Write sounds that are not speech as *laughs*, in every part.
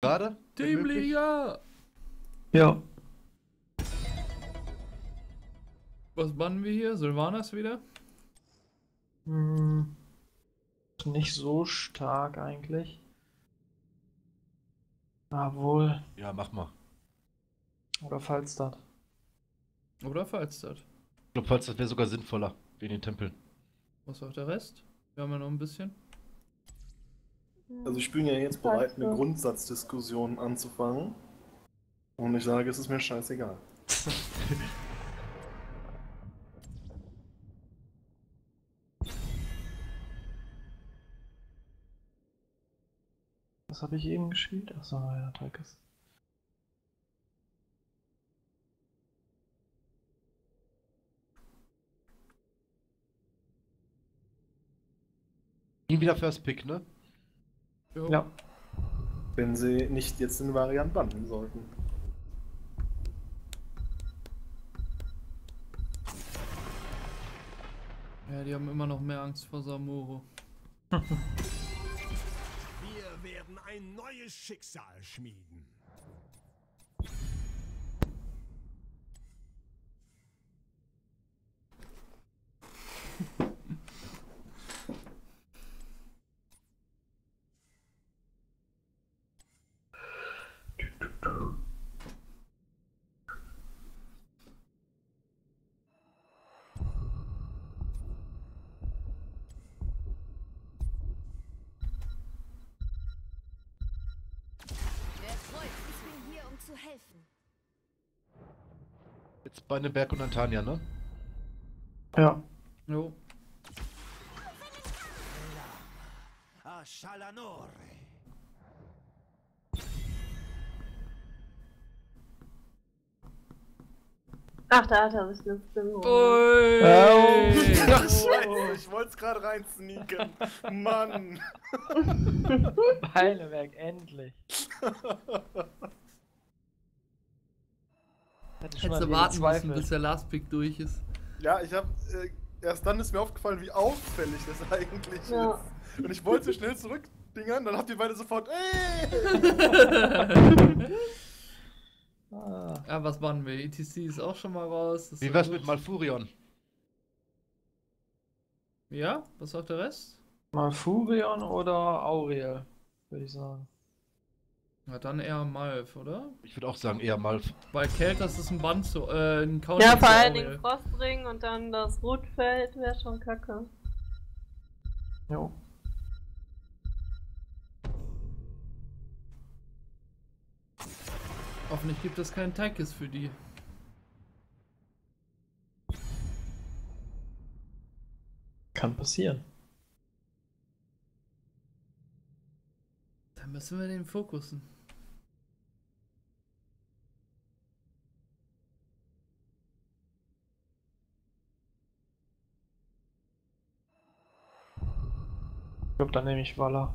Gerade? Teamliga! Ja. Was bannen wir hier? Sylvanas wieder? Hm, nicht so stark eigentlich. Obwohl. Ja, mach mal. Oder Falstadt. Oder Falstadt? Ich glaube, falls das wäre sogar sinnvoller, wie in den Tempeln. Was sagt der Rest? Wir haben ja noch ein bisschen. Also ich bin ja jetzt bereit, eine Grundsatzdiskussion anzufangen. Und ich sage, es ist mir scheißegal. *laughs* Was habe ich eben gespielt? Achso, ja, Takis. Ihn wieder First Pick, ne? Jo. Ja. Wenn sie nicht jetzt den Variant bannen sollten. Ja, die haben immer noch mehr Angst vor Samuro. Wir werden ein neues Schicksal schmieden. Wer freut, ich bin hier, um zu helfen. Jetzt Beine, Berg und Antania, ne? Ja. Jo. Ascialanore. Ach, da hat er sich Stimme. Ui. Ja, scheiße, ich wollte es gerade rein sneaken. Mann. Heileberg, endlich. *laughs* Hätte schon Hättest du mal warten müssen, bis der Last Pick durch ist. Ja, ich habe äh, erst dann ist mir aufgefallen, wie auffällig das *laughs* eigentlich Ja. ist. Und ich wollte schnell zurückdingern, dann habt ihr beide sofort, ey! *laughs* Ah, Ja, was bannen wir? ETC ist auch schon mal raus. das Wie wär's mit Malfurion? Ja? Was sagt der Rest? Malfurion oder Auriel, würde ich sagen. Ja, dann eher Malf, oder? Ich würde auch sagen, eher Malf. Weil Keltas ist ein Band zu, äh, ein Counter Ja, vor allen. Dingen Frostring und dann das Rotfeld wäre schon kacke. Jo. Hoffentlich gibt es keinen Teigis für die. Kann passieren. Dann müssen wir den fokussen. Glaube, dann nehme ich Walla.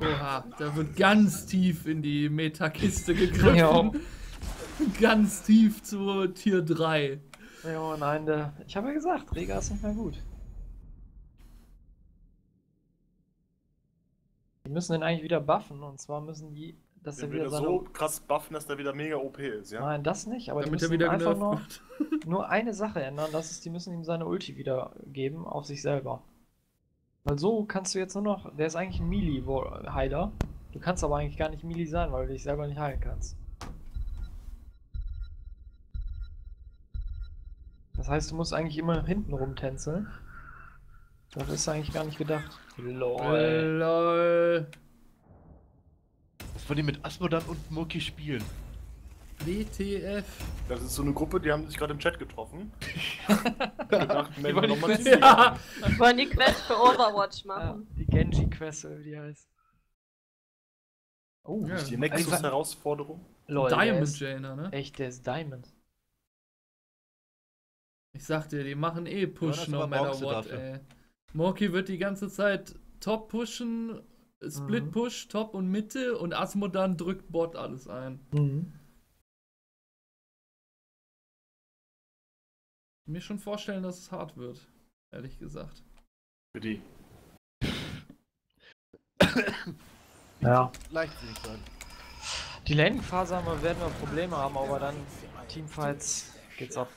Oha, da wird ganz tief in die Metakiste gegriffen. Ja. *laughs* Ganz tief zu Tier 3. Ja, nein, der, ich habe ja gesagt, Rega ist nicht mehr gut. Die müssen den eigentlich wieder buffen und zwar müssen die, dass er wieder wieder seine. so krass buffen, dass der wieder mega OP ist, ja? Nein, das nicht, aber Damit die müssen wieder einfach nur, *laughs* nur eine Sache ändern, das ist, die müssen ihm seine Ulti wieder geben auf sich selber. Weil so kannst du jetzt nur noch, der ist eigentlich ein Melee-Heiler. Du kannst aber eigentlich gar nicht Melee sein, weil du dich selber nicht heilen kannst. Das heißt, du musst eigentlich immer hinten rumtänzeln. Das ist eigentlich gar nicht gedacht. LOL. Lol. Was wollen die mit Asmodan und Murki spielen? WTF. Das ist so eine Gruppe, die haben sich gerade im Chat getroffen. *laughs* Gedacht, wir wollen die nochmal Quest-. Ja. Wir wollen die Quest für Overwatch Ja, machen. die Genji-Quest, oder wie die heißt. Oh, Ja. Die Nexus-Herausforderung. lol, der Diamond ist, Jainer, ne? Echt, der ist Diamond. Ich sag dir, die machen eh Push das no matter what, dafür. ey. Morki wird die ganze Zeit Top pushen, Split mhm. Push, mhm. Top und Mitte und Asmodan drückt Bot alles ein. Mhm. Mir schon vorstellen, dass es hart wird, ehrlich gesagt. Für die. *coughs* ja. Leicht nicht sein. Die Laning-Phase werden wir Probleme haben, aber dann Teamfights geht's ab.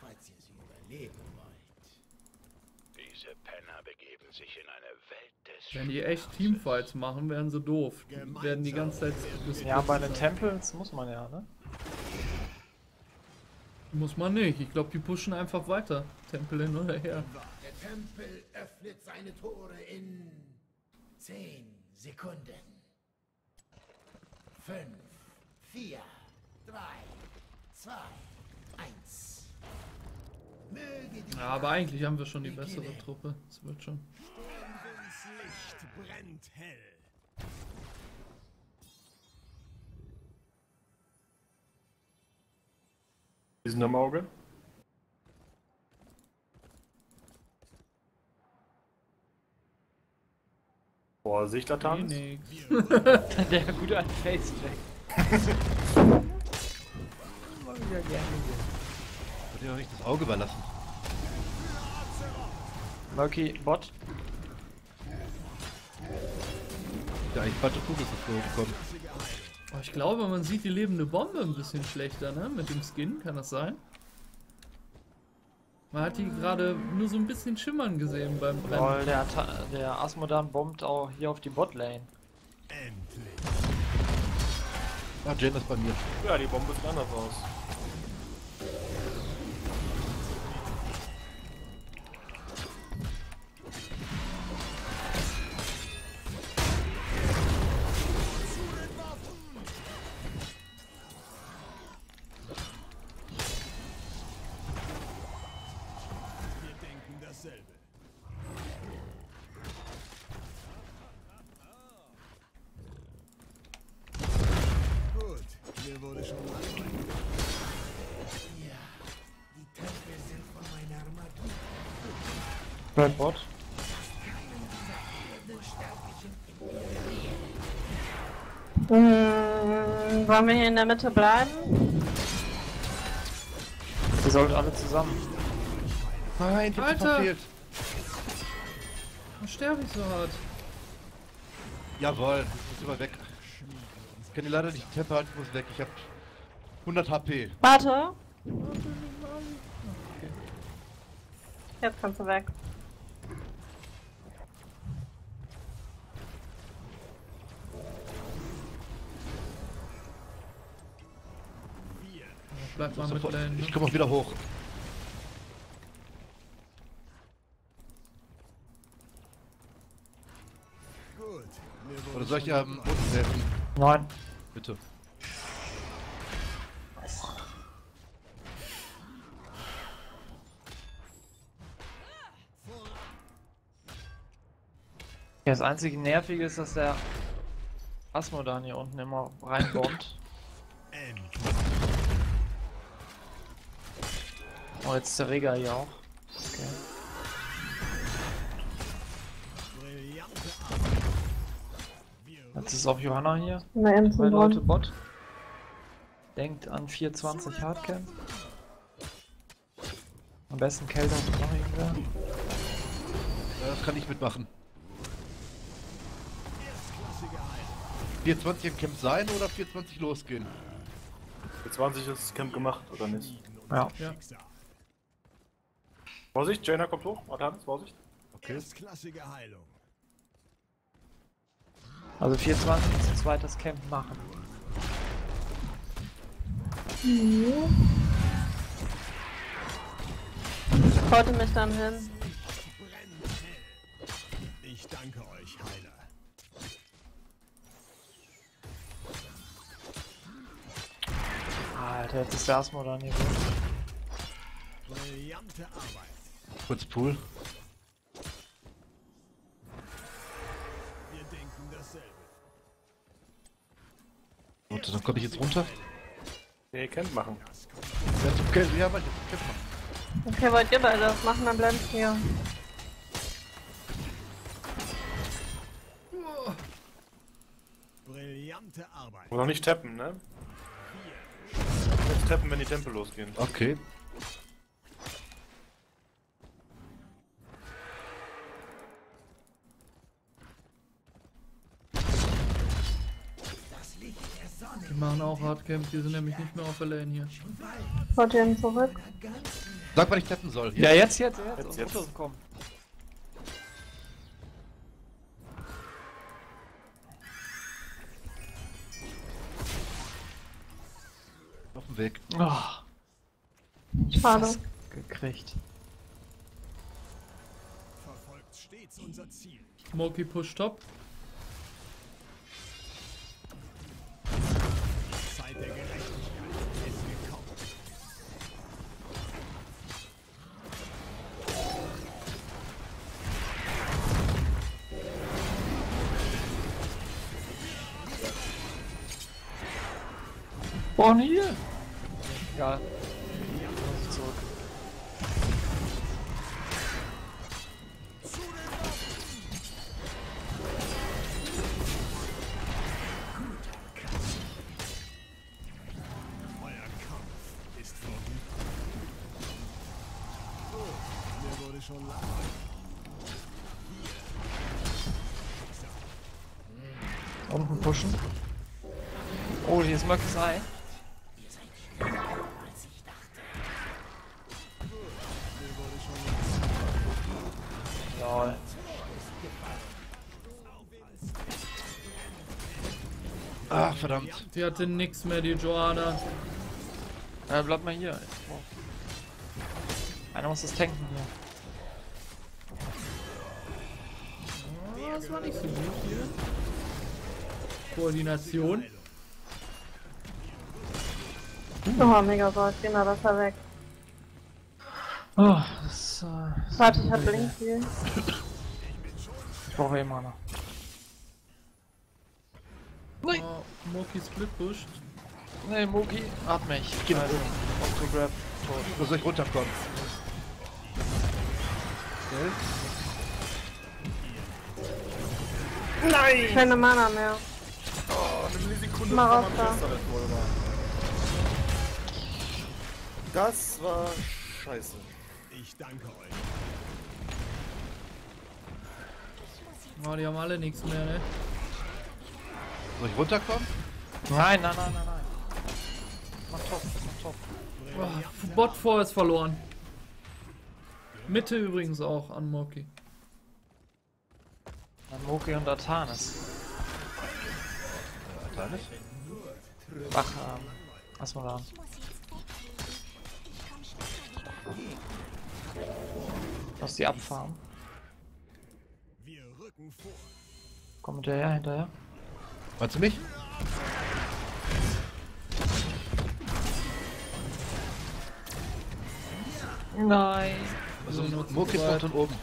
Falls ihr sie überleben. Wenn die echt Teamfights machen, werden sie doof. Die werden die ganze Zeit. Ja, bei den Tempels muss man ja, ne? Muss man nicht. Ich glaube, die pushen einfach weiter. Tempel hin oder her. Der Tempel öffnet seine Tore in 10 Sekunden. 5, 4, 3, 2, 1. Möge die Ja, aber eigentlich haben wir schon die bessere Truppe. Das wird schon. Licht brennt hell. Die sind am Auge. Vorsicht, Latanz. Phoenix. *laughs* Der gute alte Face-Check. *laughs* Wird dir doch nicht das Auge überlassen. Murky, Bot. Der eigentlich falsche Kugel geflogen kommt. Oh, ich glaube, man sieht die lebende Bombe ein bisschen schlechter, ne? Mit dem Skin, kann das sein? Man hat die gerade nur so ein bisschen schimmern gesehen beim Brennen. Lol, der, der Asmodan bombt auch hier auf die Botlane. Endlich. Ah, Jane ist bei mir. Ja, die Bombe sieht anders aus. Wollen wir hier in der Mitte bleiben? Ihr solltet alle zusammen. Nein, ich hab Alter! verfehlt. Warum sterbe ich so hart? Jawohl, ist immer weg. Ich kann dir leider nicht die Tempo halten, ich muss weg. Ich hab 100 HP. Warte. Jetzt kannst du weg. Bleib mal mit. Lane. Ne? Ich komme auch wieder hoch. Oder soll ich ähm, langweilig. unten helfen? Nein. Bitte. Ja, das einzige Nervige ist, dass der Asmodan hier unten immer reinbombt. Oh, jetzt ist der Rega hier auch. Okay. Jetzt ist auch Johanna hier. Na, eben Zwei Leute Bot. Denkt an 420 Hardcam. Am besten Kelter und noch irgendwer. Ja, das kann ich mitmachen. erstklassige Heilung. 420 im Camp sein oder 420 losgehen? Für 20 ist das Camp gemacht, oder nicht? Ja. Ja. Vorsicht, Jaina kommt hoch. Latanz, Vorsicht. Okay. Erstklassige Heilung. Also 420 zu zweit das Camp machen. Haute mich dann hin. Ich danke euch, Heiler. Alter, jetzt ist der Asmodan hier. drin. Brillante Arbeit. Kurz Pool. Wir denken dasselbe. Und dann komme ich jetzt runter. Nee, Camp machen. Ja, zum Camp, ja, ich jetzt Camp machen. Okay, wollt ihr beide das machen, dann bleib ich hier. Brillante Arbeit. Oder nicht tappen, ne? Jetzt tappen, wenn die Tempel losgehen. Okay. Machen auch Hardcamp, die sind nämlich nicht mehr auf der Lane hier. Wollt ihr ihn zurück? Sag, wann ich tappen soll. Ja, jetzt, jetzt, jetzt. Jetzt, jetzt. runterkommen. Auf dem Weg. Oh, Schade. fast gekriegt. Verfolgt stets unser Ziel. Smoky push top. Zeit der Gerechtigkeit Murky's Eye. Lol. Ach, verdammt. Die hatte nix mehr, die Joanna. Ja, bleib mal hier. Einer muss das tanken hier. Oh, das war nicht so gut hier. Koordination. Oh, mega Gott, geh mal besser weg. Oh, das äh, Warte, ich hab Blink hier. Ich brauche eh Mana. Oh, Moki split pusht. Nee, Mugi, atme ich. Geh mal Also, Octograb, tot. Wo soll ich runterkommen? Keine Mana mehr. Oh, eine Millisekunde Mal raus da. Das war scheiße. Ich danke euch. Oh, die haben alle nichts mehr, ne? Soll ich runterkommen? Nein, nein, nein, nein, nein. Mach top, mach top. Oh, Bot 4 ist verloren. Mitte übrigens auch an Moki. Dann Moki und. Atanis? Ach, ähm, lass mal da. Lass die abfahren. Komm hinterher, hinterher. Meinst du mich? Nein. Also, ist zweit. unten oben.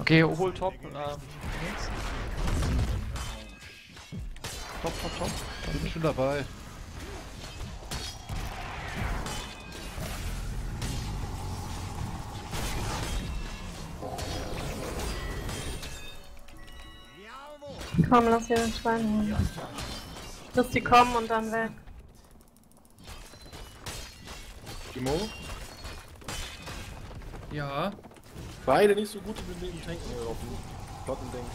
Okay, hol top. Ähm, links. Top, top, top. Ich bin schon dabei. Komm, lass hier den Schwein holen. Lass die kommen und dann weg. Timo? Ja. Beide nicht so gut mit dem Tanken hier auf dem Platten denkt.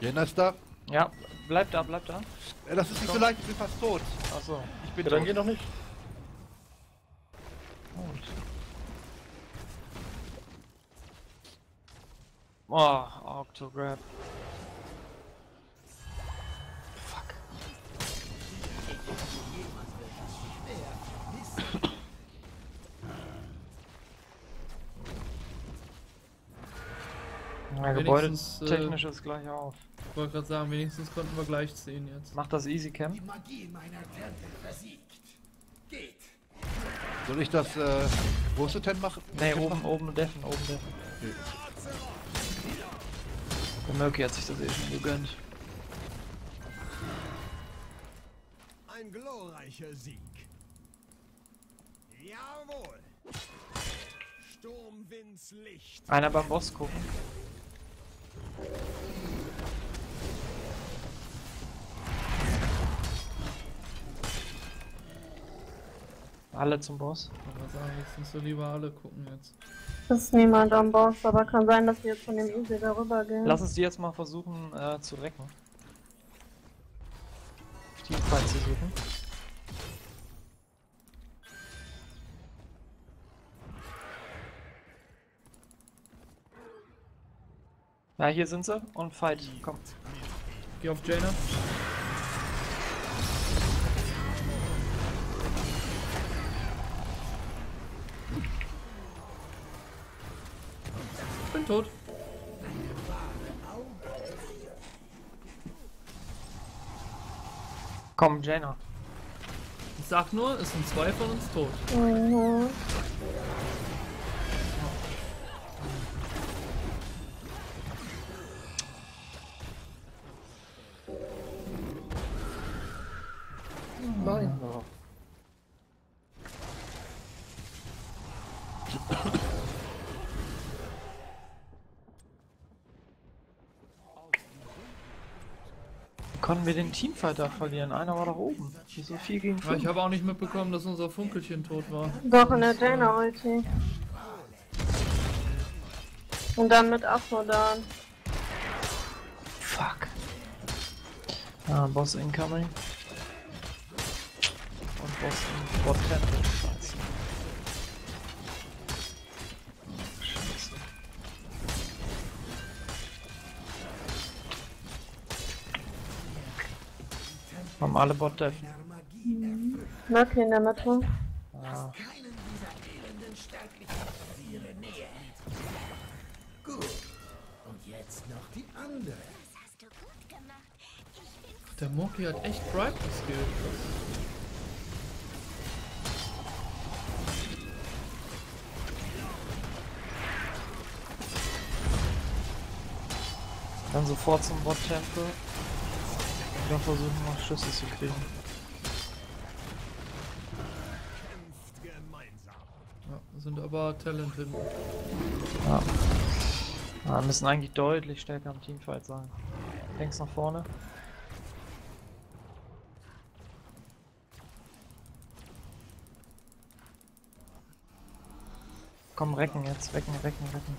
Jena ist da. Ja, bleib da, bleib da. Ey, das ist nicht so leicht, ich bin fast tot. Achso. Ich bin Ja, dann tot. geh noch nicht. Gut. Oh, Octograb. Ja, Gebäude Wenigstens, äh, technisch ist gleich auf. Ich wollte gerade sagen, wenigstens konnten wir gleich ziehen jetzt. Macht das Easy Cam? Die Magie meiner Tempel versiegt. Geht. Soll ich das äh, große Ten machen? Ne, Ten oben, machen? oben deffen, oben deffen. Der Murky hat sich das eh schon gegönnt. Ein glorreicher Sieg. Jawohl. Sturmwinds Licht. Einer beim Boss gucken. Alle zum Boss. Wollte sagen, jetzt müssen wir lieber alle gucken jetzt. Ist niemand am Boss, aber kann sein, dass wir jetzt von dem Easy darüber gehen. Lass uns die jetzt mal versuchen äh, zu recken. Teamfight zu suchen. Ja, hier sind sie und fight. Komm. Geh auf Jaina. Bin tot. Komm, Jaina. Ich sag nur, es sind zwei von uns tot. Mhm. Konnten wir den Teamfighter verlieren? Einer war doch oben. Wieso 4 gegen 5? ich habe auch nicht mitbekommen, dass unser Funkelchen tot war. Doch in der Jaina Ulti. Und dann mit Afrodan. Fuck. Ah, Boss incoming. Und Boss in Bot Haben alle Bot Def. Lucky in der Mitte. Ah. Der Moki hat echt Bribe geskillt. Dann sofort zum Bot Dann versuchen noch Schüsse zu kriegen. Ja, sind aber talented. Ja. Ja, müssen eigentlich deutlich stärker im Teamfight sein. Links nach vorne. Komm, recken jetzt, recken, recken, recken.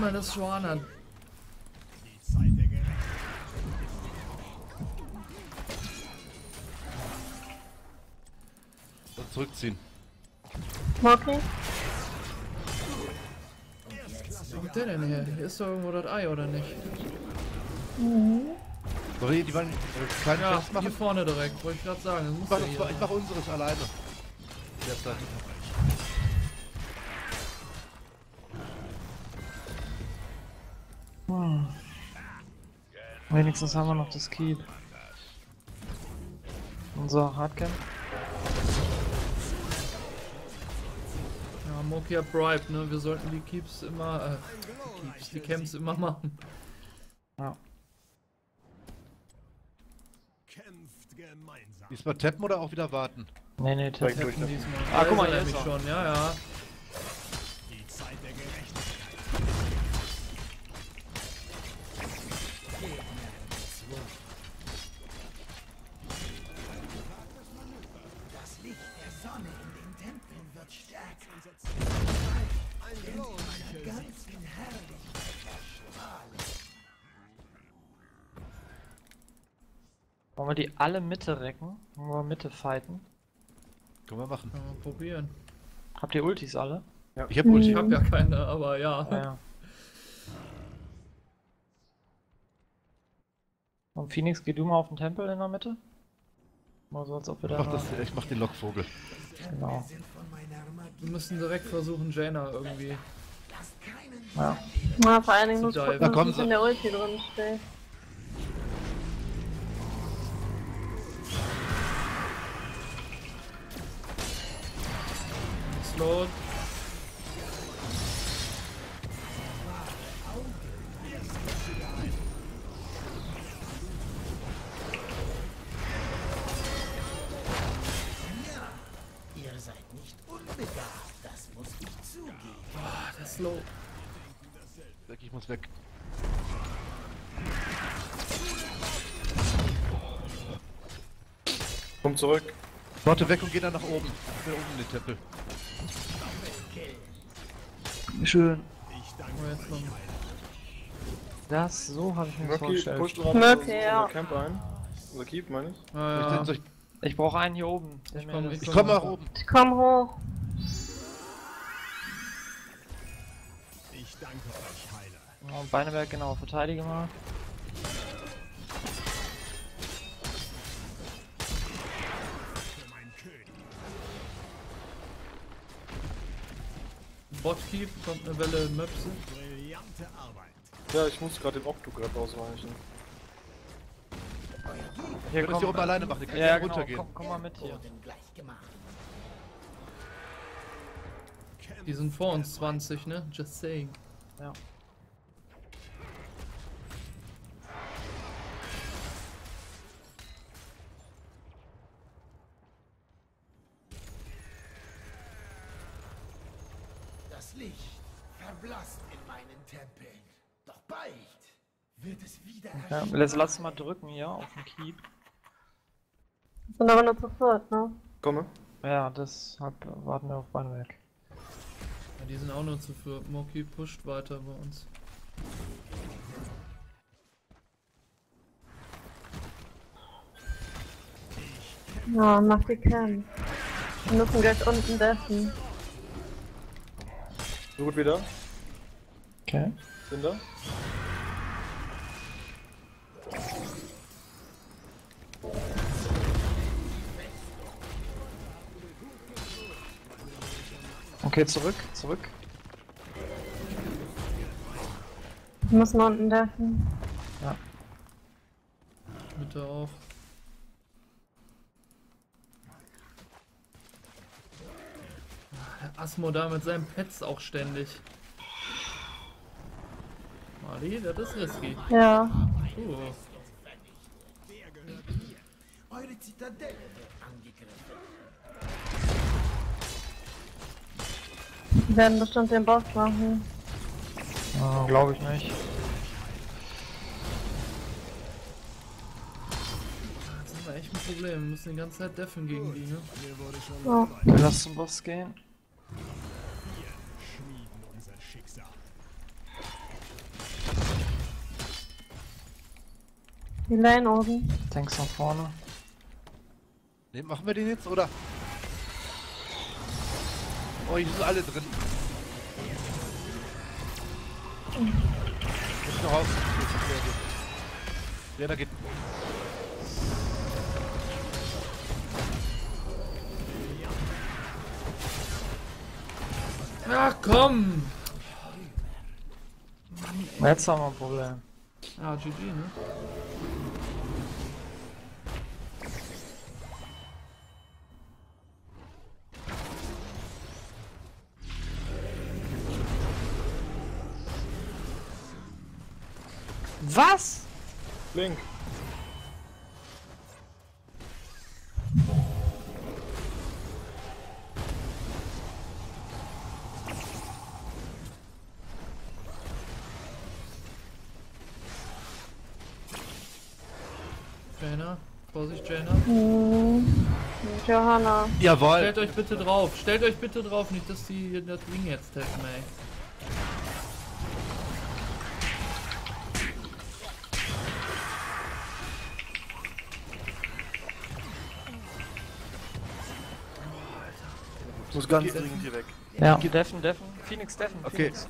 Immer das Joanna. Und zurückziehen. Moki? Wo kommt der denn her? Hier ist doch irgendwo das Ei, oder nicht? Soll ich die waren äh, kleinen Ja, Test hier vorne direkt, wollte ich gerade sagen. Das muss Ich mach, ich mach unseres alleine. Derzeit. Wenigstens haben wir noch das Keep. Unser Hardcamp. Ja, Moki hat Bribe, ne? Wir sollten die Keeps immer, äh, die Keeps, die Camps immer machen. Ja. Kämpft gemeinsam. Diesmal tappen oder auch wieder warten? Nee, nee. Hätten diesmal. Ah, guck mal, hier ist schon, ja, ja. Wir die alle Mitte recken? Wollen wir Mitte fighten? Können wir machen. Kann man probieren. Habt ihr Ultis alle? Ich hab Ulti. Ich hab ja keine, aber ja. Ja, ja. Und Phoenix, geh du mal auf den Tempel in der Mitte? Mal so, als ob wir Ich da. mach, das, ich mach den Lockvogel. Genau. Wir müssen direkt versuchen, Jaina irgendwie. Ja. Na, vor allen Dingen muss gucken, sie. in der Ulti drin stehe. los. ich muss weg. Komm zurück. Warte weg und geh dann nach oben. Ich will oben in den Tempel. Schön. Das, so habe ich mir das vorgestellt. push gerade Möglich, unser, ja. unser Camp ein. Unser Keep, meine ich. Ich, ja. soll ich, Ich brauche einen hier oben. Ich mir komm- das- ich ich komm nach oben. Ich komm hoch. Ich danke euch, Heiler. Ja, Beineberg, genau, verteidige mal. Botkeep, kommt eine Welle Möpse. Brillante Arbeit. Ja, ich muss gerade den Octograd ausweichen. Hier, Ich will das hier oben alleine machen, Ja, ja, genau, runtergehen. komm, komm mal mit hier. Die sind vor uns 20, ne? Just saying. Ja. Das Licht verblasst in meinen Tempeln. Doch bald wird es wieder Ja, erscheinen. Lass, lass mal drücken hier auf den Keep. Sind aber nur zu viert, ne? Komme. Ja, deshalb warten wir auf Beineberg. Ja, die sind auch nur zu viert. Moki pusht weiter bei uns. Ja, mach die Cam. Wir müssen gleich unten dessen. So gut wieder. Okay. Sind da. Okay, zurück, zurück. Wir müssen unten dessen. Mitte auch. Ah, der Asmo da mit seinen Pets auch ständig. Mali, das ist risky. Ja. Uh, Eure Zitadelle wird angegriffen. Wir werden bestimmt den Boss machen. Äh, Glaube ich nicht. das ist aber echt ein Problem. Wir müssen die ganze Zeit deffen gegen die, ne? Gesagt, Lass zum Boss gehen. schmieden unser Schicksal. Die Lane oben. Tanks nach vorne. Ne, machen wir den jetzt, oder? Oh, hier sind alle drin. Jetzt noch raus. Ja, da geht. Ach komm! Jetzt haben wir ein Problem. Ah, GG, ne? Was? Link. Jaina, Vorsicht, Jaina. Hm. Johanna. Jawohl. Stellt euch bitte drauf. Stellt euch bitte drauf, nicht, dass die hier das Ding jetzt treffen, ey. Muss ganz dringend hier weg. Ja. Deffen, Deffen. Phoenix, Deffen. Okay. Phoenix.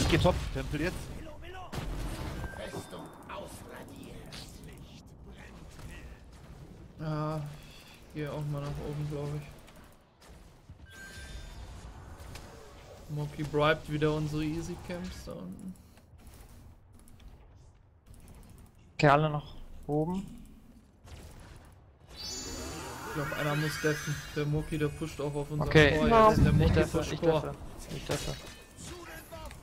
Ich geh top. Tempel jetzt. Bribed wieder unsere Easy Camps da unten. Okay, alle nach oben. glaube, einer muss deffen. Der Mucki, der pusht auch auf unseren Okay, Tor. Ja. jetzt. Der ich Mucki dafür, pusht ich Tor. ich dafür. Zu den Waffen!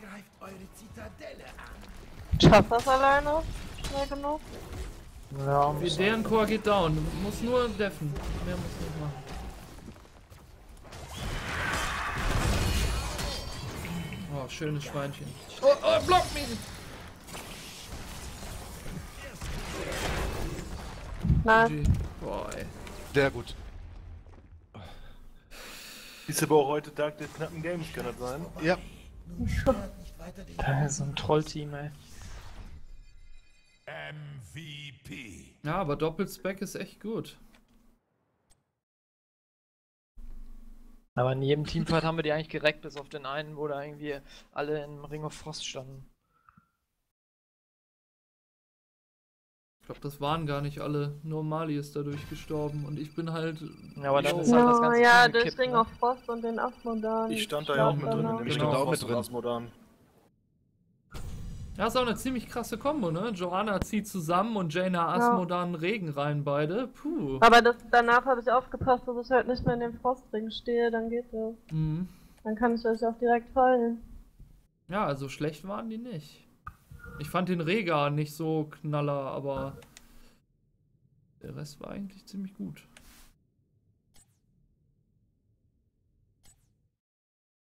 Greift eure Zitadelle an! Schaff das alleine? Schnell genug? Ja, Wie deren Chor geht down. Muss nur deffen. Mehr muss nicht machen. Oh, schönes Schweinchen. Oh, oh, block mich! Nein. GG. Boah, ey. Sehr gut. Ist aber auch heute Tag der knappen Games, kann das sein? Ja, Da ist so ein Trollteam, ey. MVP. Ja, aber Doppelspec ist echt gut. Aber in jedem Teamfight haben wir die eigentlich gereckt, bis auf den einen, wo da irgendwie alle im Ring of Frost standen. Ich glaube, das waren gar nicht alle. Nur Mali ist dadurch gestorben und ich bin halt. Ja, aber dann ist halt das ganze ja, Team durch gekippt, Ring ne? of Frost und den Asmodan. Ich stand da ja auch mit drin in dem Ich stand of auch mit drin. Asmodan. Ja, ist auch eine ziemlich krasse Kombo, ne? Joanna zieht zusammen und Jaina Asmodan Regen rein, beide. Puh. Aber das, danach habe ich aufgepasst, dass ich halt nicht mehr in dem Frostring stehe, dann geht das. Mhm. Dann kann ich euch auch direkt fallen. Ja, also schlecht waren die nicht. Ich fand den Rega nicht so knaller, aber der Rest war eigentlich ziemlich gut.